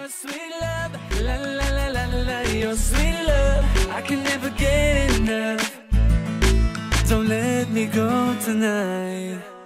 Your sweet love, la la la la la, your sweet love, I can never get enough. Don't let me go tonight.